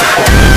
Thank